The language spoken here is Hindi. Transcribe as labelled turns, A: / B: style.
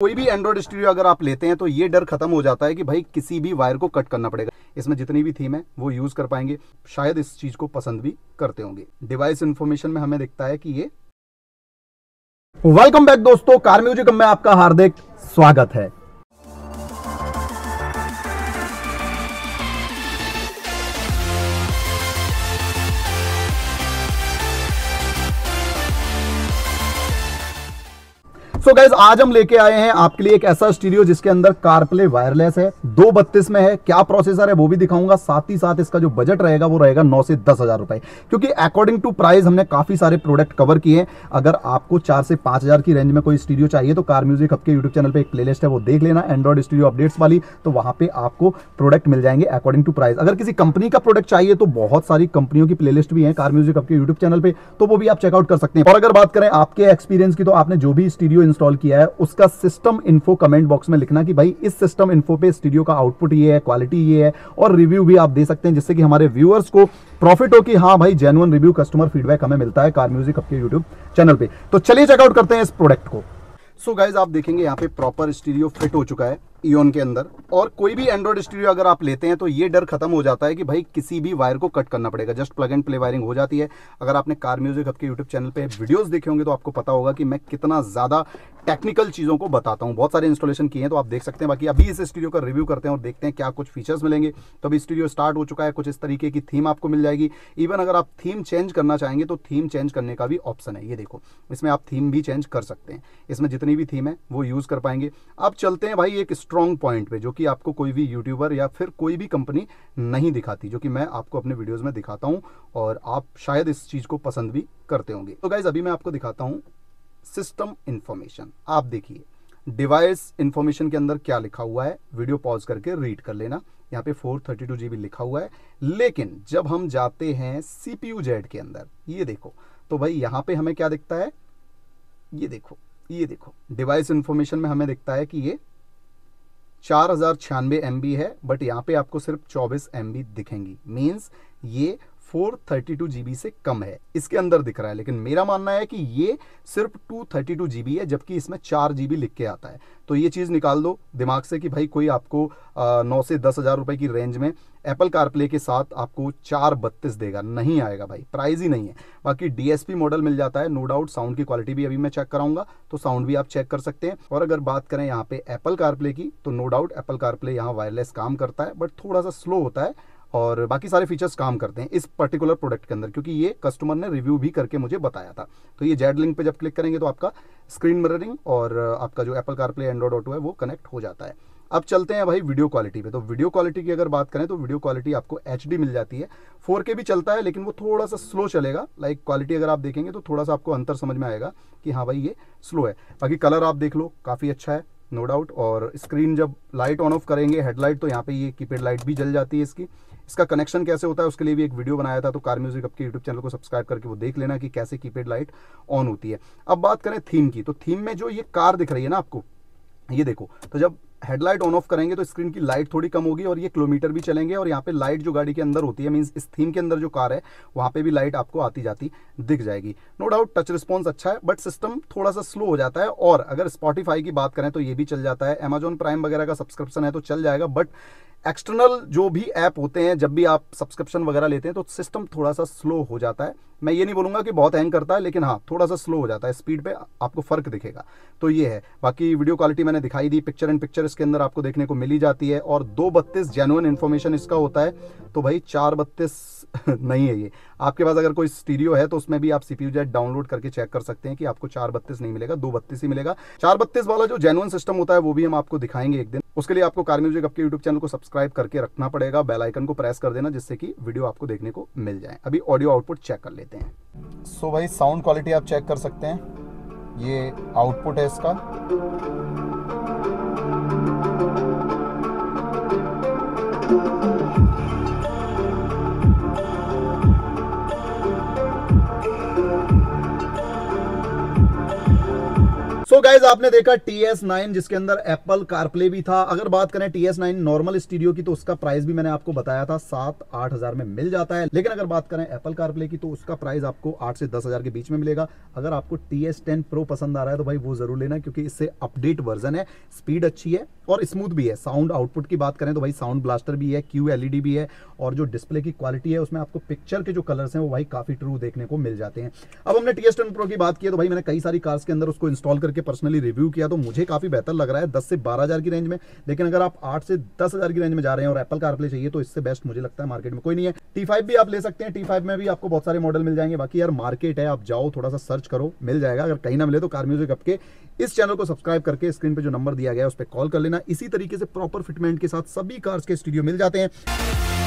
A: कोई भी एंड्रॉइड स्टूडियो अगर आप लेते हैं तो ये डर खत्म हो जाता है कि भाई किसी भी वायर को कट करना पड़ेगा। इसमें जितनी भी थीम है, वो यूज़ कर पाएँगे। शायद इस चीज़ को पसंद भी करते होंगे। डिवाइस इन्फॉर्मेशन में हमें दिखता है कि ये वेलकम बैक दोस्तों कार म्यूज़िक में आपका हार्दिक स्वागत है। सो so गाइज़ आज हम लेके आए हैं आपके लिए एक ऐसा स्टूडियो जिसके अंदर कारप्ले वायरलेस है, दो बत्तीस में है, क्या प्रोसेसर है वो भी दिखाऊँगा, साथ ही साथ इसका जो बजट रहेगा वो रहेगा नौ से दस हज़ार रुपए। क्योंकि अकॉर्डिंग टू प्राइस हमने काफ़ी सारे प्रोडक्ट कवर किए अगर आपको चार से पाँच हज़ार की रेंज में कोई स्टूडियो चाहिए तो कार म्यूज़िक आपके यूट्यूब चैनल पर एक प्लेलिस्ट है, वो देख लेना एंड्रॉइड स्टूडियो अपडेट्स वाली तो वहाँ पर आपको प्रोडक्ट मिल जाएँगे अकॉर्डिंग टू प्राइस अगर किसी कंपनी का प्रोडक्ट चाहिए तो बहुत सारी कंपनियों की प्लेलिस्ट भी है कार म्यूज़िक आपके यूट्यूब चैनल पर तो वो भी आप चेकआउट कर सकते हैं। और अगर बात करें आपके एक्सपीरियंस की तो आपने जो भी स्टूडियो इंस्टॉल किया है, उसका सिस्टम इन्फो कमेंट बॉक्स में लिखना कि भाई इस सिस्टम इन्फो पे स्टूडियो का आउटपुट ये है क्वालिटी ये है और रिव्यू भी आप दे सकते हैं जिससे कि हमारे व्यूअर्स को प्रॉफिट हो कि हाँ भाई जेनुअन रिव्यू कस्टमर फीडबैक हमें मिलता है कार म्यूज़िक आपके यूट्यूब चैनल पर तो चलिए चेकआउट करते हैं इस प्रोडक्ट को। सो so गाइज़ आप देखेंगे यहाँ पे प्रॉपर स्टूडियो फिट हो चुका है। ईओन के अंदर। और कोई भी एंड्रॉइड स्टूडियो अगर आप लेते हैं तो ये डर खत्म हो जाता है कि भाई किसी भी वायर को कट करना पड़ेगा। Just plug and play wiring हो जाती है। अगर आपने कार म्यूज़िक आपके यूट्यूब चैनल पे वीडियोस देखे होंगे तो आपको पता होगा कि मैं कितना ज़्यादा टेक्निकल चीज़ों को बताता हूँ। बहुत सारे इंस्टॉलेशन किए हैं तो आप देख सकते हैं। बाकी अभी इस स्टूडियो का रिव्यू करते हैं और देखते हैं क्या कुछ फीचर्स मिलेंगे। तो अभी स्टूडियो स्टार्ट हो चुका है, कुछ इस तरीके की थीम आपको मिल जाएगी। इवन अगर आप थीम चेंज करना चाहेंगे तो थीम चेंज करने का भी ऑप्शन है। ये देखो, इसमें आप थीम भी चेंज कर सकते हैं। इसमें जितनी भी थीम है, वो यूज़ कर पाएँगे। अब चलते हैं भाई एक स्ट्रॉन्ग पॉइंट पे, जो कि आपको कोई भी यूट्यूबर या फिर कोई भी कंपनी नहीं दिखाती, जो कि मैं आपको अपने वीडियोस में दिखाता हूँ और आप शायद इस चीज़ को पसंद भी करते होंगे। तो गाइज़ अभी मैं आपको दिखाता हूँ सिस्टम इंफॉर्मेशन आप देखिए डिवाइस इंफॉर्मेशन के अंदर क्या लिखा हुआ है वीडियो पॉज करके रीड कर लेना। यहाँ पे फोर थर्टी टू जीबी लिखा हुआ है। लेकिन जब हम जाते हैं सीपीयू जेड के अंदर, ये देखो तो भाई यहाँ पे हमें क्या दिखता है? ये देखो ये देखो डिवाइस इंफॉर्मेशन में हमें दिखता है कि ये चार हज़ार छियानवे एम है बट यहाँ पे आपको सिर्फ़ चौबीस एम दिखेंगी। मीन्स ये फोर थर्टी टू जीबी से कम है। इसके अंदर दिख रहा है, लेकिन मेरा मानना है कि ये सिर्फ़ टू थर्टी टू जीबी है, जबकि इसमें चार जीबी लिख के आता है। तो ये चीज़ निकाल दो दिमाग से कि भाई कोई आपको नौ से दस हज़ार रुपए की रेंज में एप्पल कारप्ले के साथ आपको चार बत्तीस देगा। नहीं आएगा भाई प्राइस ही नहीं है। बाकी डीएसपी मॉडल मिल जाता है नो डाउट साउंड की क्वालिटी भी अभी मैं चेक कराऊँगा तो साउंड भी आप चेक कर सकते हैं। और अगर बात करें यहाँ पे एप्पल कारप्ले की तो नो डाउट एप्पल कारप्ले यहाँ वायरलेस काम करता है बट थोड़ा सा स्लो होता है। और बाकी सारे फीचर्स काम करते हैं इस पर्टिकुलर प्रोडक्ट के अंदर, क्योंकि ये कस्टमर ने रिव्यू भी करके मुझे बताया था। तो ये जेड लिंक पे जब क्लिक करेंगे तो आपका स्क्रीन मिररिंग और आपका जो एप्पल कारप्ले एंड्रॉइड ऑटो है, वो कनेक्ट हो जाता है। अब चलते हैं भाई वीडियो क्वालिटी पे। तो वीडियो क्वालिटी की अगर बात करें तो वीडियो क्वालिटी आपको एचडी मिल जाती है। 4K भी चलता है, लेकिन वो थोड़ा सा स्लो चलेगा। लाइक क्वालिटी अगर आप देखेंगे तो थोड़ा सा आपको अंतर समझ में आएगा कि हाँ भाई ये स्लो है। बाकी कलर आप देख लो, काफ़ी अच्छा है। नो डाउट और स्क्रीन जब लाइट ऑन ऑफ़ करेंगे हेडलाइट तो यहाँ पे ये कीपैड लाइट भी जल जाती है इसकी। इसका कनेक्शन कैसे होता है, उसके लिए भी एक वीडियो बनाया था तो कार म्यूज़िक आपके यूट्यूब चैनल को सब्सक्राइब करके वो देख लेना कि कैसे कीपेड लाइट ऑन होती है। अब बात करें थीम की तो थीम में जो ये कार दिख रही है ना आपको, ये देखो तो जब हेडलाइट ऑन ऑफ़ करेंगे तो स्क्रीन की लाइट थोड़ी कम होगी और ये किलोमीटर भी चलेंगे और यहाँ पे लाइट जो गाड़ी के अंदर होती है मीन्स इस थीम के अंदर जो कार है, वहाँ पे भी लाइट आपको आती जाती दिख जाएगी। नो डाउट टच रिस्पॉन्स अच्छा है बट सिस्टम थोड़ा सा स्लो हो जाता है और अगर स्पॉटीफाई की बात करें तो ये भी चल जाता है। अमेजोन प्राइम वगैरह का सब्सक्रिप्शन है तो चल जाएगा बट एक्सटर्नल जो भी ऐप होते हैं, जब भी आप सब्सक्रिप्शन वगैरह लेते हैं तो सिस्टम थोड़ा सा स्लो हो जाता है। मैं ये नहीं बोलूँगा कि बहुत हैंग करता है, लेकिन हाँ थोड़ा सा स्लो हो जाता है स्पीड पे आपको फ़र्क दिखेगा। तो ये है। बाकी वीडियो क्वालिटी मैंने दिखाई दी पिक्चर एंड पिक्चर इसके अंदर आपको देखने को मिली जाती है। और दो बत्तीस जेनुअन इन्फॉर्मेशन इसका होता है। तो भाई चार बत्तीस नहीं है ये। आपके पास अगर कोई स्टीरियो है तो उसमें भी आप सीपीयू जेट डाउनलोड करके चेक कर सकते हैं कि आपको चार बत्तीस नहीं मिलेगा, दो बत्तीस ही मिलेगा। चार बत्तीस वाला जो जेनुअन सिस्टम होता है, वो भी हम आपको दिखाएँगे एक दिन। उसके लिए आपको कार म्यूज़िक आपके यूट्यूब चैनल को सब्सक्राइब करके रखना पड़ेगा। बेल आइकन को प्रेस कर देना, जिससे कि वीडियो आपको देखने को मिल जाए। अभी ऑडियो आउटपुट चेक कर लेते हैं। सो भाई साउंड क्वालिटी आप चेक कर सकते हैं। ये आउटपुट है इसका। तो गाइज़ आपने देखा टी एस नाइन जिसके अंदर एप्पल कारप्ले भी था। अगर बात करें T S nine normal studio की तो उसका प्राइस भी मैंने आपको बताया था, सात आठ हज़ार में मिल जाता है। लेकिन अगर बात करें एप्पल कारप्ले की तो उसका प्राइस आपको आठ से दस हज़ार के बीच में मिलेगा। अगर आपको टी एस टेन प्रो पसंद आ रहा है तो भाई वो ज़रूर लेना, क्योंकि इससे अपडेट वर्जन है स्पीड अच्छी है और स्मूथ भी है। साउंड आउटपुट की बात करें तो भाई साउंड ब्लास्टर भी है क्यू एलईडी भी है और जो डिस्प्ले की क्वालिटी है, उसमें आपको पिक्चर के जो कलर्स हैं, वो भाई काफ़ी ट्रू देखने को मिल जाते हैं। अब हमने टी एस टेन प्रो की बात की तो भाई मैंने कई सारी कार्स के अंदर उसको इंस्टॉल करके पर्सनली रिव्यू किया तो मुझे काफ़ी बेहतर लग रहा है दस से बारह हज़ार की रेंज में। लेकिन अगर आप आठ से दस हज़ार की रेंज में जा रहे हैं और एप्पल कारप्ले चाहिए तो इससे बेस्ट मुझे लगता है मार्केट में कोई नहीं है। टी फाइव भी आप ले सकते हैं। टी फाइव में भी आपको बहुत सारे मॉडल मिल जाएँगे। बाकी यार मार्केट है, आप जाओ, थोड़ा सा सर्च करो, मिल जाएगा। अगर कहीं ना मिले तो कार म्यूज़िक आपके इस चैनल को सब्सक्राइब करके स्क्रीन पे जो नंबर दिया गया है, उस पर कॉल कर लेना। इसी तरीके से प्रॉपर फिटमेंट के साथ सभी कार्स के स्टूडियो मिल जाते हैं।